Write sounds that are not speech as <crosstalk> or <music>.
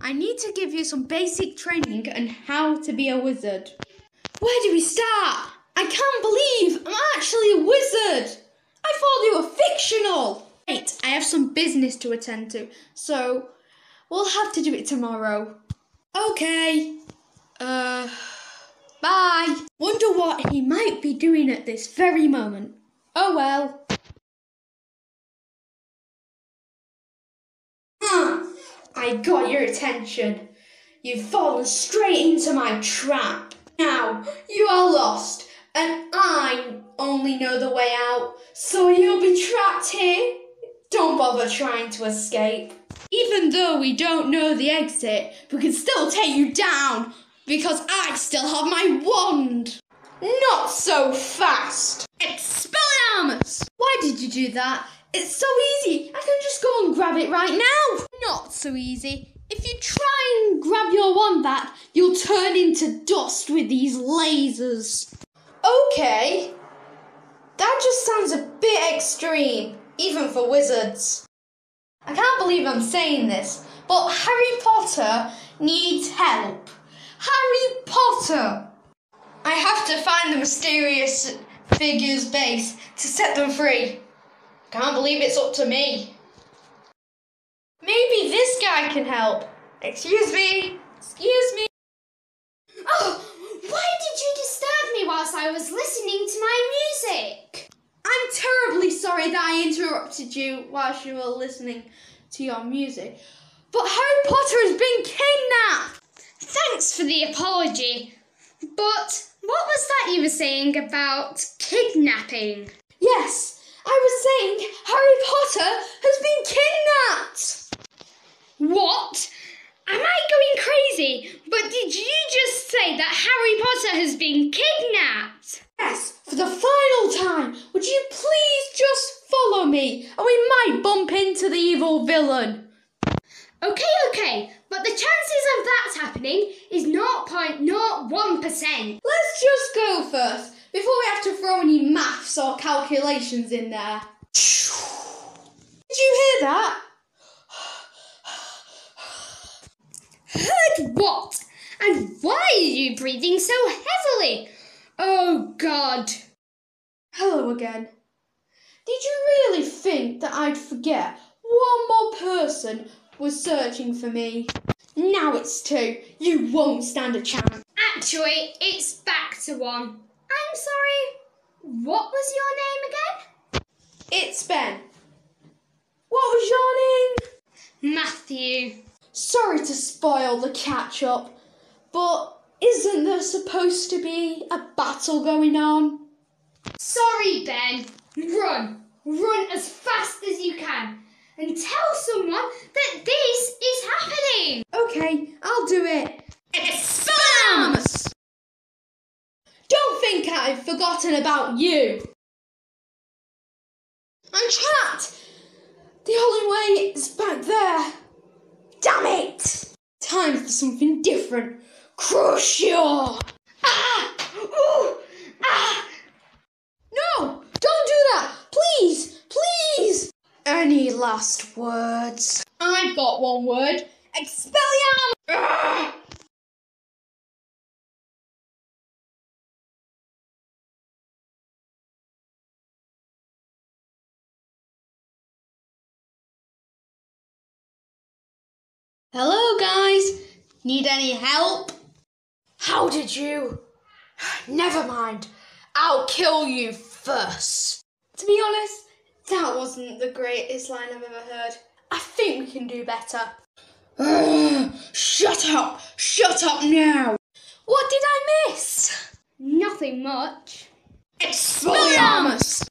I need to give you some basic training on how to be a wizard. Where do we start? I can't believe I'm actually a wizard. I thought you were fictional. Wait, I have some business to attend to, so we'll have to do it tomorrow. Okay. Uh, bye. Wonder what he might be doing at this very moment. Oh well. I got your attention. You've fallen straight into my trap. Now you are lost, and I only know the way out, so you'll be trapped here. Don't bother trying to escape. Even though we don't know the exit, we can still take you down because I still have my wand. Not so fast. Expelliarmus! Why did you do that? It's so easy. I can just go and grab it right now. Not so easy. If you try and grab your wand back, you'll turn into dust with these lasers. Okay. That just sounds a bit extreme, even for wizards. I can't believe I'm saying this, but Harry Potter needs help. Harry Potter! I have to find the mysterious figure's base to set them free. Can't believe it's up to me. Maybe this guy can help. Excuse me. Excuse me. Oh, why did you disturb me whilst I was listening to my music? I'm terribly sorry that I interrupted you whilst you were listening to your music. But Harry Potter has been kidnapped. Thanks for the apology. But what was that you were saying about kidnapping? Yes, I was saying Harry Potter has been kidnapped. What? Am I going crazy? But did you just say that Harry Potter has been kidnapped? Yes, for the final time. Would you please just follow me and we might bump into the evil villain? Okay, okay, but the chances of that happening is 0.01%. Let's just go first before we have to throw any maths or calculations in there. Did you hear that? Heard what? And why are you breathing so heavily? Oh, God. Hello again. Did you really think that I'd forget one more person was searching for me? Now it's two. You won't stand a chance. Actually, it's back to one. I'm sorry. What was your name again? It's Ben. What was your name? Matthew. Sorry to spoil the catch up, but isn't there supposed to be a battle going on? Sorry, Ben. Run. Run as fast as you can and tell someone that this is happening. Okay, I'll do it. Expelliarmus! Don't think I've forgotten about you. I'm trapped. The only way is back there. Damn it! Time for something different. Crucio! Ah! Ooh! Ah! No! Don't do that! Please! Please! Any last words? I've got one word. Expelliarmus! Ah! Hello, guys. Need any help? How did you? <sighs> Never mind. I'll kill you first. To be honest, that wasn't the greatest line I've ever heard. I think we can do better. Ugh, <sighs> shut up! Shut up now! What did I miss? Nothing much. Expelliarmus!